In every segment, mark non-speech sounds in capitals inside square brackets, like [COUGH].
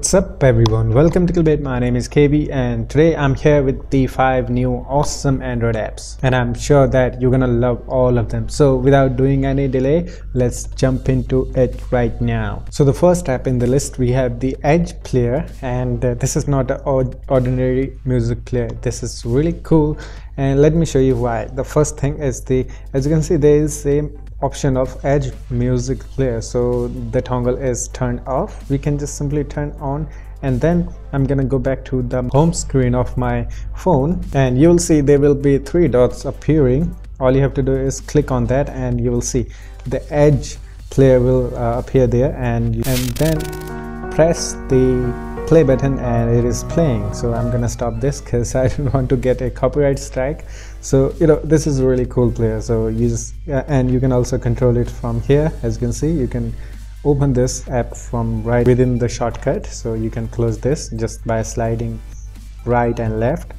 What's up everyone, welcome to kilObit, my name is KB and today I'm here with the 5 new awesome Android apps and I'm sure that you're gonna love all of them. So without doing any delay, let's jump into it right now. So the first app in the list we have the Edge player and uh, this is not an ordinary music player. This is really cool and let me show you why. The first thing is the, as you can see there is a option of edge music player. So the toggle is turned off. We can just simply turn on. And then I'm gonna go back to the home screen of my phone. And you'll see there will be three dots appearing. All you have to do is click on that and you will see the edge player will uh, appear there. And and then press the play button and it is playing. So i'm gonna stop this because [LAUGHS] i don't want to get a copyright strike. So you know this is a really cool player. So you just uh, and you can also control it from here as you can see. You can open this app from right within the shortcut. So you can close this just by sliding right and left.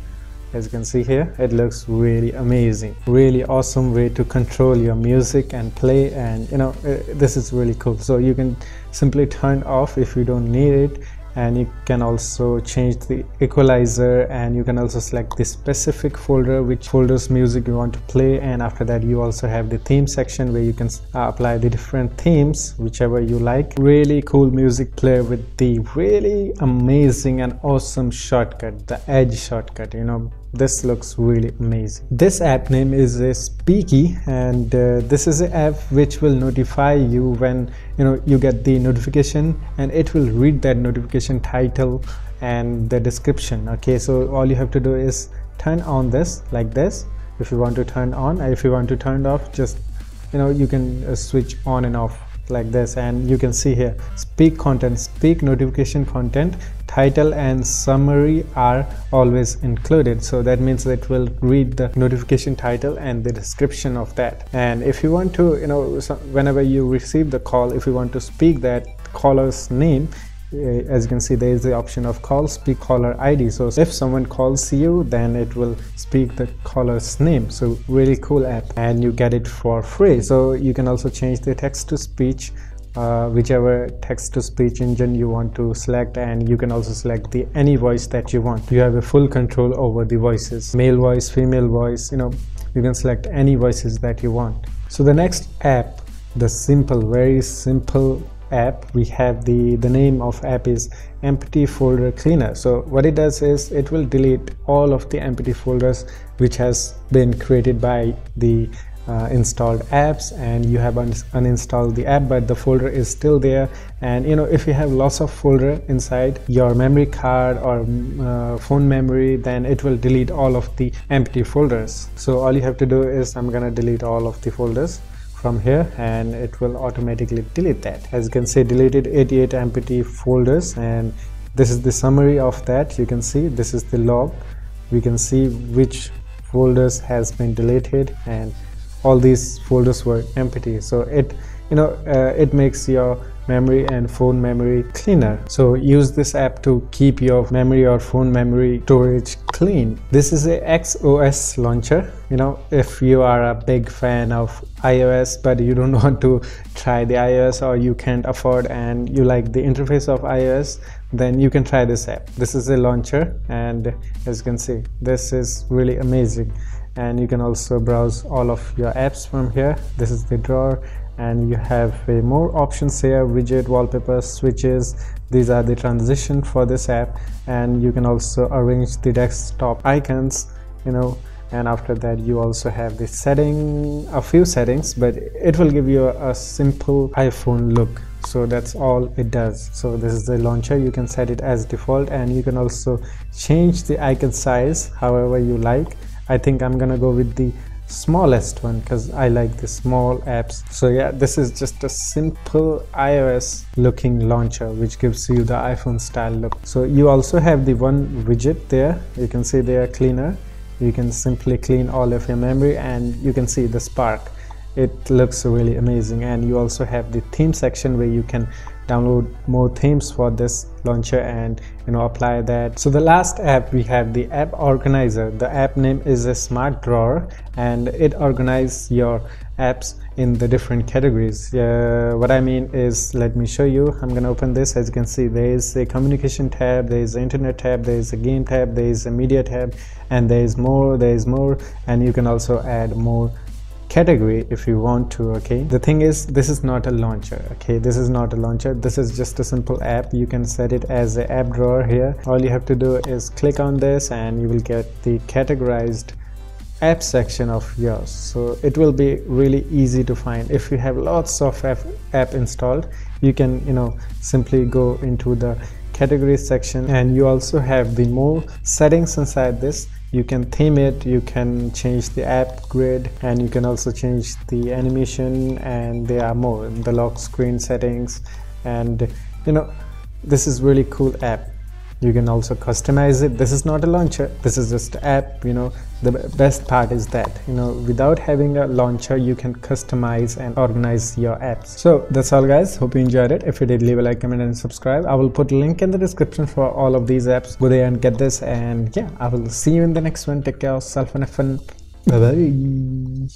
As you can see here it looks really amazing. Really awesome way to control your music and play and you know uh, this is really cool. So you can simply turn off if you don't need it and you can also change the equalizer and you can also select the specific folder which folders music you want to play. And after that you also have the theme section where you can uh, apply the different themes whichever you like. Really cool music player with the really amazing and awesome shortcut the edge shortcut you know this looks really amazing. This app name is a Speaki and uh, this is an app which will notify you when you know you get the notification and it will read that notification title and the description okay? So all you have to do is turn on this like this. If you want to turn on if you want to turn it off just you know you can uh, switch on and off like this and you can see here speak content speak notification content title and summary are always included. So that means it will read the notification title and the description of that. And if you want to you know whenever you receive the call if you want to speak that caller's name as you can see there is the option of call speak caller id so if someone calls you then it will speak the caller's name. So really cool app. And you get it for free. So you can also change the text to speech uh, whichever text to speech engine you want to select. And you can also select the any voice that you want. You have a full control over the voices. Male voice female voice you know you can select any voices that you want. So the next app the simple very simple app we have the the name of app is empty folder cleaner. So what it does is it will delete all of the empty folders which has been created by the uh, installed apps and you have un uninstalled the app but the folder is still there. And you know if you have lots of folder inside your memory card or uh, phone memory then it will delete all of the empty folders. So all you have to do is i'm gonna delete all of the folders from here and it will automatically delete that. As you can see deleted 88 empty folders and this is the summary of that. You can see this is the log. We can see which folders has been deleted and all these folders were empty. So it you know uh, it makes your memory and phone memory cleaner. So use this app to keep your memory or phone memory storage clean. This is a xos launcher. You know if you are a big fan of ios but you don't [LAUGHS] want to try the ios or you can't afford and you like the interface of ios then you can try this app. This is a launcher and as you can see this is really amazing. And you can also browse all of your apps from here. This is the drawer and you have uh, more options here widget wallpapers switches. These are the transition for this app. And you can also arrange the desktop icons you know and after that you also have the setting a few settings but it will give you a, a simple iphone look so that's all it does. So this is the launcher. You can set it as default and you can also change the icon size however you like. I think I'm gonna go with the smallest one because I like the small apps. So yeah this is just a simple iOS looking launcher which gives you the iPhone style look. So you also have the one widget there. You can see there cleaner. You can simply clean all of your memory and you can see the spark it looks really amazing. And you also have the theme section where you can download more themes for this launcher and you know apply that. So the last app we have the app organizer. The app name is a smart drawer and it organizes your apps in the different categories. Uh, what i mean is let me show you. I'm gonna open this. As you can see there is a communication tab there is an internet tab there is a game tab there is a media tab and there is more there is more. And you can also add more category if you want to okay? The thing is this is not a launcher okay? This is not a launcher. This is just a simple app. You can set it as an app drawer here. All you have to do is click on this and you will get the categorized app section of yours. So it will be really easy to find. If you have lots of app, app installed you can you know simply go into the categories section and you also have the more settings inside this. You can theme it you can change the app grid and you can also change the animation and there are more the lock screen settings and you know this is really cool app you can also customize it. This is not a launcher. This is just app you know. The best part is that you know without having a launcher you can customize and organize your apps. So that's all guys. Hope you enjoyed it. If you did leave a like comment and subscribe. I will put a link in the description for all of these apps. Go there and get this. And yeah i will see you in the next one. Take care of yourself and have fun. Bye bye